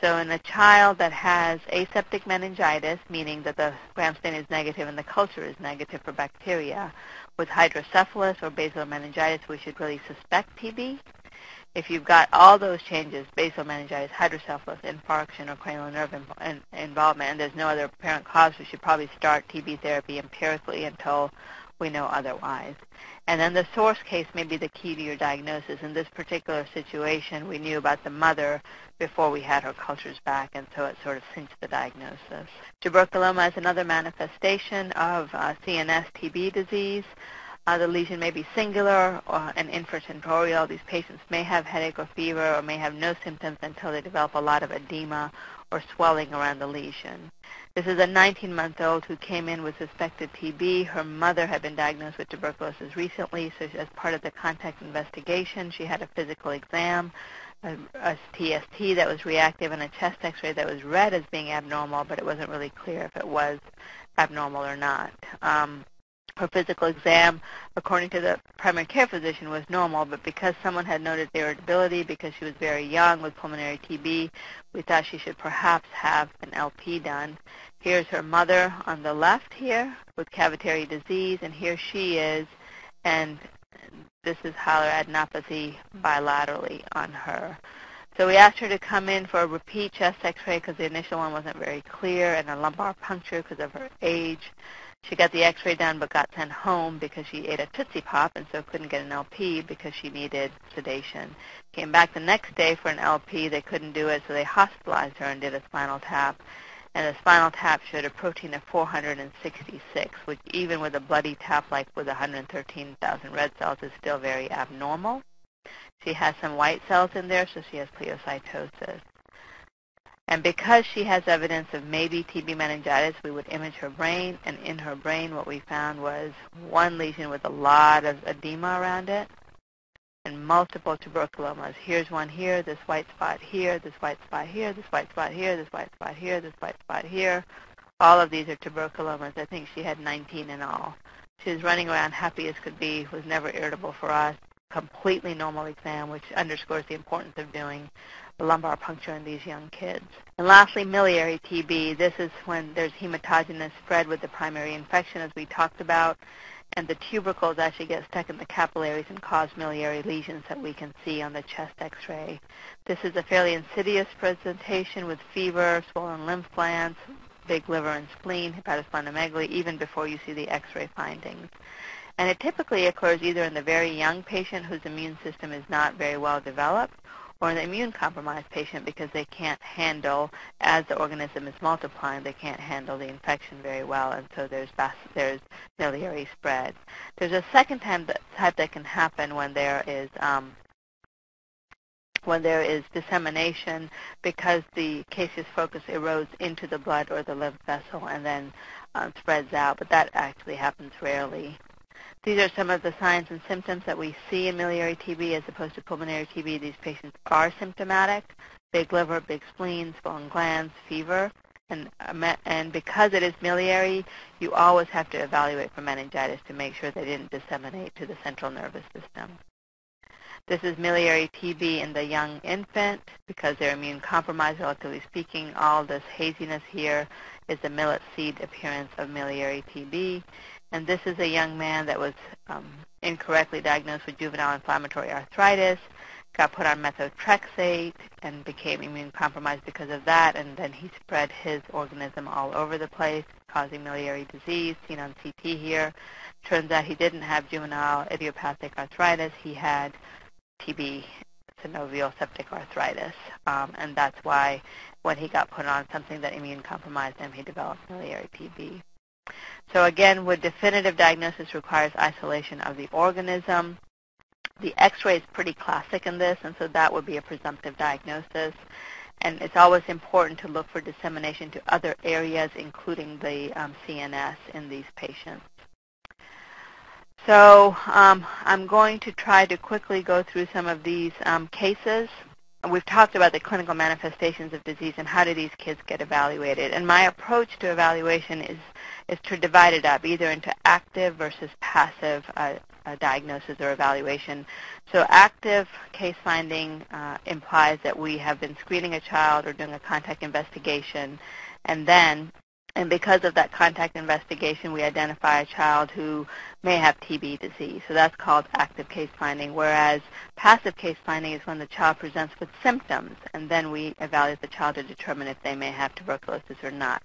So in a child that has aseptic meningitis, meaning that the gram stain is negative and the culture is negative for bacteria, with hydrocephalus or basilar meningitis, we should really suspect TB. If you've got all those changes, basal meningitis, hydrocephalus, infarction, or cranial nerve inv- involvement, and there's no other apparent cause, we should probably start TB therapy empirically until we know otherwise. And then the source case may be the key to your diagnosis. In this particular situation, we knew about the mother before we had her cultures back, and so it sort of cinched the diagnosis. Tuberculoma is another manifestation of uh, CNS TB disease. Uh, the lesion may be singular or an infratentorial. These patients may have headache or fever or may have no symptoms until they develop a lot of edema or swelling around the lesion. This is a 19-month-old who came in with suspected TB. Her mother had been diagnosed with tuberculosis recently, so as part of the contact investigation, she had a physical exam, a, a TST that was reactive, and a chest x-ray that was read as being abnormal, but it wasn't really clear if it was abnormal or not. Um, her physical exam, according to the primary care physician, was normal, but because someone had noted irritability because she was very young with pulmonary TB, we thought she should perhaps have an LP done. Here's her mother on the left here with cavitary disease, and here she is, and this is hilar adenopathy bilaterally on her. So we asked her to come in for a repeat chest x-ray because the initial one wasn't very clear, and a lumbar puncture because of her age. She got the x-ray done but got sent home because she ate a Tootsie Pop and so couldn't get an LP because she needed sedation. Came back the next day for an LP. They couldn't do it, so they hospitalized her and did a spinal tap. and the spinal tap showed a protein of 466, which even with a bloody tap like with 113,000 red cells is still very abnormal. She has some white cells in there, so she has pleocytosis. And because she has evidence of maybe TB meningitis, we would image her brain, and in her brain what we found was one lesion with a lot of edema around it, and multiple tuberculomas. Here's one here, this white spot here, this white spot here, this white spot here, this white spot here, this white spot here. All of these are tuberculomas. I think she had 19 in all. She was running around happy as could be, was never irritable for us, completely normal exam, which underscores the importance of doing lumbar puncture in these young kids. And lastly, miliary TB. This is when there's hematogenous spread with the primary infection, as we talked about and the tubercles actually get stuck in the capillaries and cause miliary lesions that we can see on the chest x-ray. This is a fairly insidious presentation with fever, swollen lymph glands, big liver and spleen, hepatosplenomegaly, even before you see the x-ray findings. And it typically occurs either in the very young patient whose immune system is not very well developed or an immune-compromised patient because they can't handle, as the organism is multiplying, they can't handle the infection very well, and so there's there's miliary spread. There's a second type that, type that can happen when there is um, when there is dissemination because the caseous focus erodes into the blood or the lymph vessel and then um, spreads out, but that actually happens rarely. These are some of the signs and symptoms that we see in miliary TB as opposed to pulmonary TB. These patients are symptomatic, big liver, big spleen, swollen glands, fever. And, uh, and because it is miliary, you always have to evaluate for meningitis to make sure they didn't disseminate to the central nervous system. This is miliary TB in the young infant because they're immune compromised, relatively speaking. All this haziness here is the millet seed appearance of miliary TB. And this is a young man that was um, incorrectly diagnosed with juvenile inflammatory arthritis, got put on methotrexate, and became immune compromised because of that. And then he spread his organism all over the place, causing miliary disease, seen on CT here. Turns out he didn't have juvenile idiopathic arthritis. He had TB, synovial septic arthritis. Um, and that's why when he got put on something that immune compromised him, he developed miliary TB. So again, with definitive diagnosis requires isolation of the organism. The x-ray is pretty classic in this, and so that would be a presumptive diagnosis. And it's always important to look for dissemination to other areas, including the um, CNS in these patients. So um, I'm going to try to quickly go through some of these um, cases we've talked about the clinical manifestations of disease and how do these kids get evaluated. And my approach to evaluation is, is to divide it up either into active versus passive uh, uh, diagnosis or evaluation. So active case finding uh, implies that we have been screening a child or doing a contact investigation and then and because of that contact investigation, we identify a child who may have TB disease. So that's called active case finding, whereas passive case finding is when the child presents with symptoms, and then we evaluate the child to determine if they may have tuberculosis or not.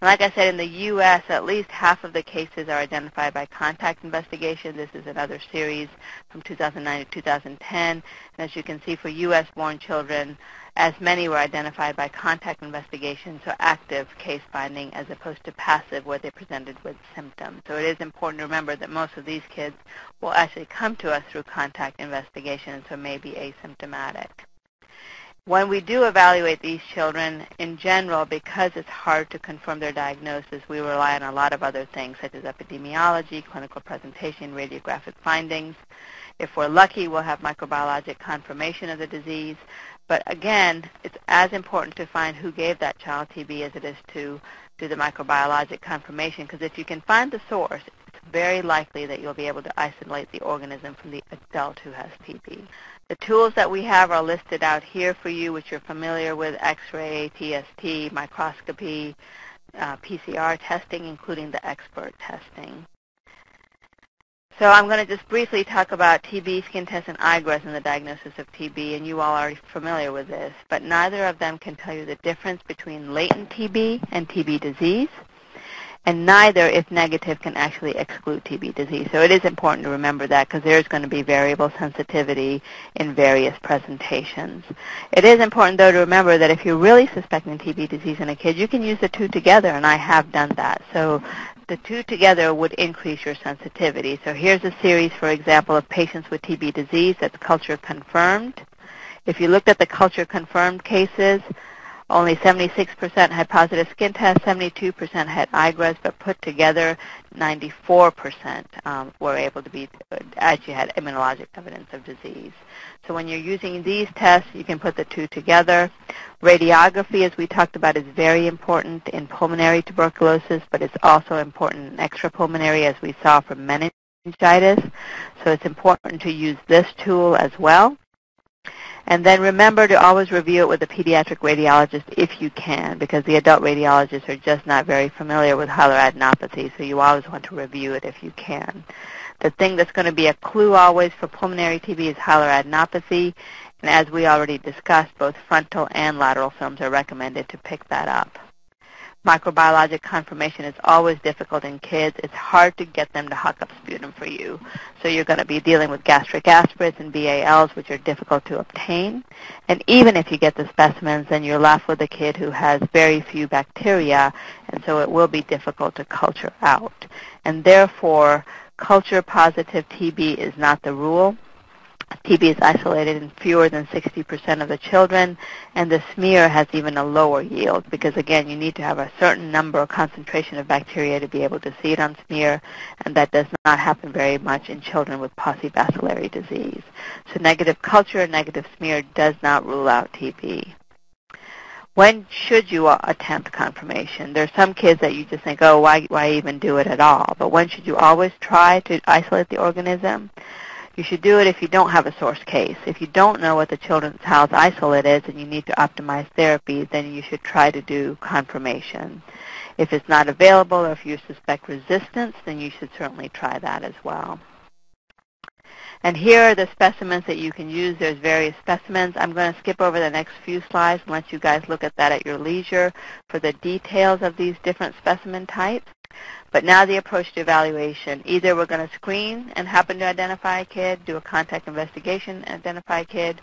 And like I said, in the U.S., at least half of the cases are identified by contact investigation. This is another series from 2009 to 2010. And as you can see, for U.S.-born children, as many were identified by contact investigation, so active case finding as opposed to passive where they presented with symptoms. So it is important to remember that most of these kids will actually come to us through contact investigation, so may be asymptomatic. When we do evaluate these children, in general, because it's hard to confirm their diagnosis, we rely on a lot of other things, such as epidemiology, clinical presentation, radiographic findings. If we're lucky, we'll have microbiologic confirmation of the disease. But again, it's as important to find who gave that child TB as it is to do the microbiologic confirmation because if you can find the source, it's very likely that you'll be able to isolate the organism from the adult who has TB. The tools that we have are listed out here for you, which you're familiar with, X-ray, TST, microscopy, uh, PCR testing, including the Xpert testing. So I'm going to just briefly talk about TB, skin test, and IGRAs in the diagnosis of TB, and you all are familiar with this, but neither of them can tell you the difference between latent TB and TB disease. and neither, if negative, can actually exclude TB disease. So it is important to remember that because there is going to be variable sensitivity in various presentations. It is important, though, to remember that if you're really suspecting TB disease in a kid, you can use the two together, and I have done that. So the two together would increase your sensitivity. So here's a series, for example, of patients with TB disease that's culture confirmed. If you looked at the culture confirmed cases, only 76% had positive skin tests, 72% had IGRAs, but put together, 94% um, were able to be, actually had immunologic evidence of disease. So when you're using these tests, you can put the two together. Radiography, as we talked about, is very important in pulmonary tuberculosis, but it's also important in extrapulmonary, as we saw from meningitis. So it's important to use this tool as well. And then remember to always review it with a pediatric radiologist if you can, because the adult radiologists are just not very familiar with hilar adenopathy, so you always want to review it if you can. The thing that's going to be a clue always for pulmonary TB is hilar adenopathy, and as we already discussed, both frontal and lateral films are recommended to pick that up microbiologic confirmation is always difficult in kids. It's hard to get them to huck up sputum for you. So you're going to be dealing with gastric aspirates and BALs, which are difficult to obtain. And even if you get the specimens, then you're left with a kid who has very few bacteria, and so it will be difficult to culture out. And therefore, culture positive TB is not the rule. TB is isolated in fewer than 60% of the children, and the smear has even a lower yield because, again, you need to have a certain number or concentration of bacteria to be able to see it on smear, and that does not happen very much in children with paucibacillary disease. So negative culture and negative smear does not rule out TB. When should you attempt confirmation? There are some kids that you just think, oh, why, why even do it at all? But when should you always try to isolate the organism? You should do it if you don't have a source case. If you don't know what the children's house isolate is and you need to optimize therapy, then you should try to do confirmation. If it's not available or if you suspect resistance, then you should certainly try that as well. And here are the specimens that you can use. There's various specimens. I'm going to skip over the next few slides and let you guys look at that at your leisure for the details of these different specimen types. But now the approach to evaluation, either we're going to screen and happen to identify a kid, do a contact investigation, and identify a kid,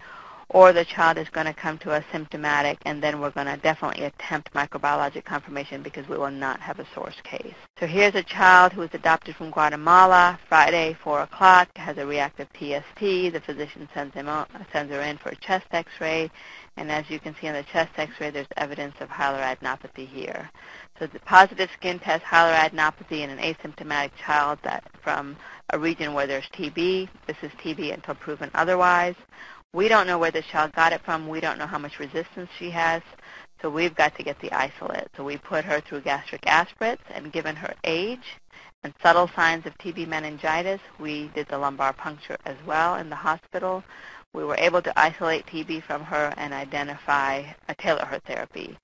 or the child is going to come to us symptomatic, and then we're going to definitely attempt microbiologic confirmation because we will not have a source case. So here's a child who was adopted from Guatemala, Friday, 4 o'clock, has a reactive TST. The physician sends, him on, sends her in for a chest x-ray, and as you can see on the chest x-ray, there's evidence of hilar adenopathy here. So the positive skin test hilar adenopathy in an asymptomatic child that from a region where there's TB. This is TB until proven otherwise. We don't know where the child got it from. We don't know how much resistance she has. So we've got to get the isolate. So we put her through gastric aspirates and given her age and subtle signs of TB meningitis, we did the lumbar puncture as well in the hospital. We were able to isolate TB from her and identify, a tailor her therapy.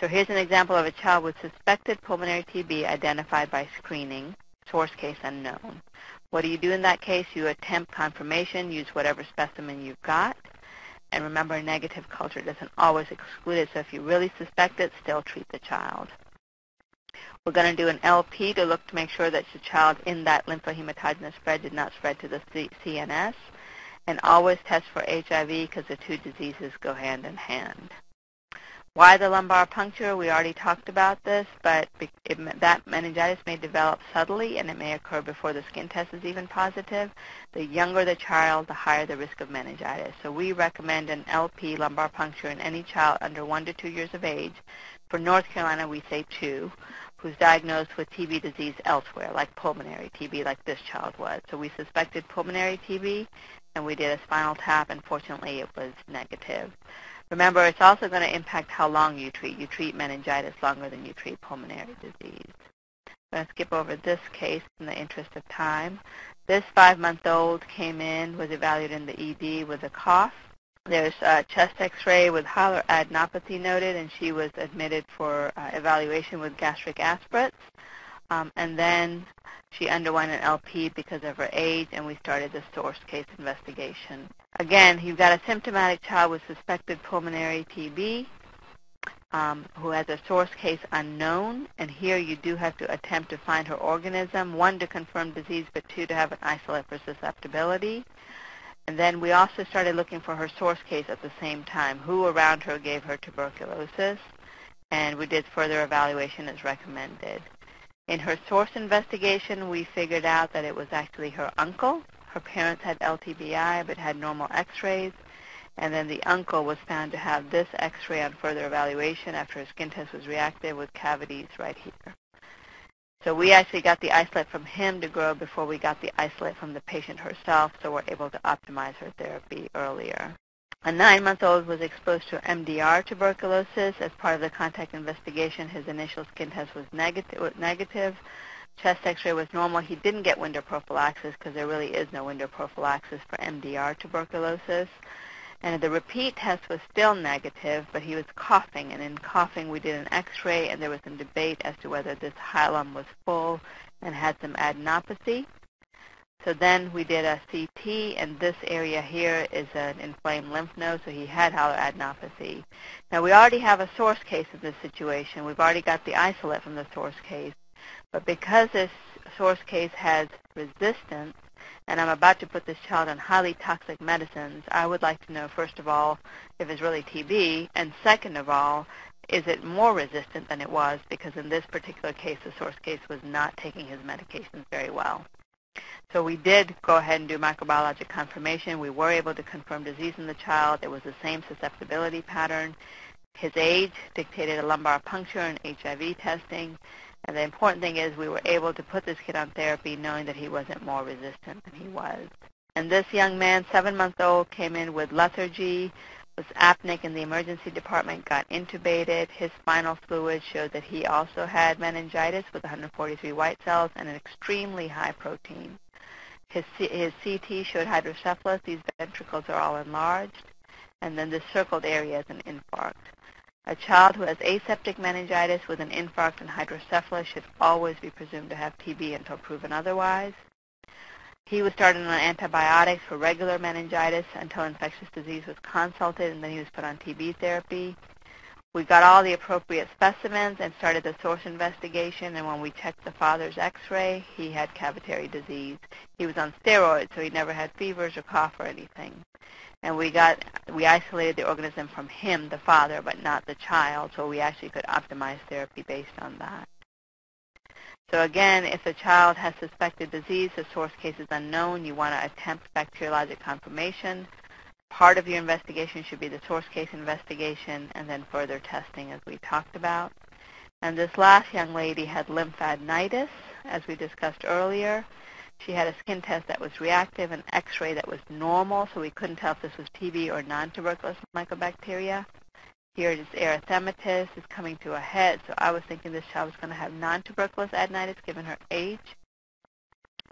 So here's an example of a child with suspected pulmonary TB identified by screening, source case unknown. What do you do in that case? You attempt confirmation, use whatever specimen you've got, and remember a negative culture doesn't always exclude it, so if you really suspect it, still treat the child. We're going to do an LP to look to make sure that the child in that lymphohematogenous spread did not spread to the CNS, and always test for HIV because the two diseases go hand in hand. Why the lumbar puncture? We already talked about this, but it, that meningitis may develop subtly and it may occur before the skin test is even positive. The younger the child, the higher the risk of meningitis. So we recommend an LP lumbar puncture in any child under 1 to 2 years of age. For North Carolina, we say 2, who's diagnosed with TB disease elsewhere, like pulmonary TB, like this child was. So we suspected pulmonary TB, and we did a spinal tap, and fortunately it was negative. Remember, it's also going to impact how long you treat. You treat meningitis longer than you treat pulmonary disease. I'm going to skip over this case in the interest of time. This five-month-old came in, was evaluated in the ED with a cough. There's a chest x-ray with hilar adenopathy noted, and she was admitted for uh, evaluation with gastric aspirates. Um, and then she underwent an LP because of her age, and we started the source case investigation. Again, you've got a symptomatic child with suspected pulmonary TB. um, who has a source case unknown, and here you do have to attempt to find her organism, one, to confirm disease, but two, to have an isolate for susceptibility. And then we also started looking for her source case at the same time, who around her gave her tuberculosis, and we did further evaluation as recommended. In her source investigation, we figured out that it was actually her uncle. Her parents had LTBI but had normal x-rays, and then the uncle was found to have this x-ray on further evaluation after his skin test was reactive with cavities right here. So we actually got the isolate from him to grow before we got the isolate from the patient herself, so we're able to optimize her therapy earlier. A nine-month-old was exposed to MDR tuberculosis as part of the contact investigation. His initial skin test was negative. negative. Chest x-ray was normal. He didn't get window prophylaxis because there really is no window prophylaxis for MDR tuberculosis. And the repeat test was still negative, but he was coughing. And in coughing, we did an x-ray, and there was some debate as to whether this hilum was full and had some adenopathy. So then we did a CT, and this area here is an inflamed lymph node, so he had hilar adenopathy. Now, we already have a source case of this situation. We've already got the isolate from the source case. But because this source case has resistance, and I'm about to put this child on highly toxic medicines, I would like to know, first of all, if it's really TB, and second of all, is it more resistant than it was because in this particular case, the source case was not taking his medications very well. So we did go ahead and do microbiologic confirmation. We were able to confirm disease in the child. It was the same susceptibility pattern. His age dictated a lumbar puncture and HIV testing. And the important thing is we were able to put this kid on therapy knowing that he wasn't more resistant than he was. And this young man, seven months old, came in with lethargy, was apneic in the emergency department, got intubated. His spinal fluid showed that he also had meningitis with 143 white cells and an extremely high protein. His, his CT showed hydrocephalus. These ventricles are all enlarged. And then the circled area is an infarct. A child who has aseptic meningitis with an infarct and hydrocephalus should always be presumed to have TB until proven otherwise. He was started on antibiotics for regular meningitis until infectious disease was consulted, and then he was put on TB therapy. We got all the appropriate specimens and started the source investigation, and when we checked the father's x-ray, he had cavitary disease. He was on steroids, so he never had fevers or cough or anything and we got we isolated the organism from him, the father, but not the child, so we actually could optimize therapy based on that. So again, if the child has suspected disease, the source case is unknown, you want to attempt bacteriologic confirmation. Part of your investigation should be the source case investigation and then further testing as we talked about. And this last young lady had lymphadenitis, as we discussed earlier. She had a skin test that was reactive, an x-ray that was normal, so we couldn't tell if this was TB or non-tuberculous mycobacteria. Here it is erythematous is coming to a head, so I was thinking this child was going to have non-tuberculous adenitis given her age.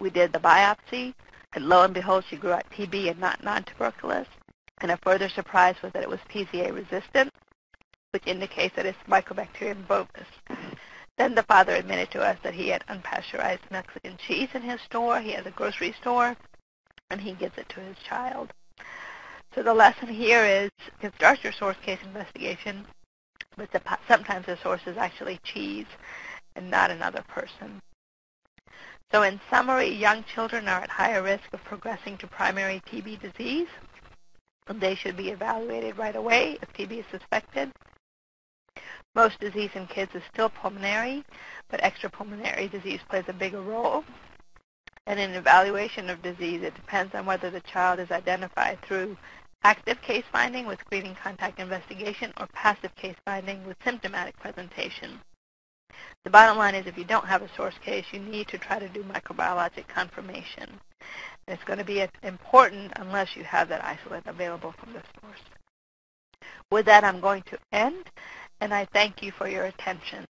We did the biopsy, and lo and behold, she grew out TB and not non-tuberculous. And a further surprise was that it was PZA resistant, which indicates that it's Mycobacterium bovis. Then the father admitted to us that he had unpasteurized Mexican cheese in his store. He has a grocery store, and he gives it to his child. So the lesson here is start your source case investigation, but sometimes the source is actually cheese and not another person. So in summary, young children are at higher risk of progressing to primary TB disease. They should be evaluated right away if TB is suspected. Most disease in kids is still pulmonary, but extrapulmonary disease plays a bigger role. And in evaluation of disease, it depends on whether the child is identified through active case finding with screening contact investigation or passive case finding with symptomatic presentation. The bottom line is if you don't have a source case, you need to try to do microbiologic confirmation. And it's going to be important unless you have that isolate available from the source. With that, I'm going to end and I thank you for your attention.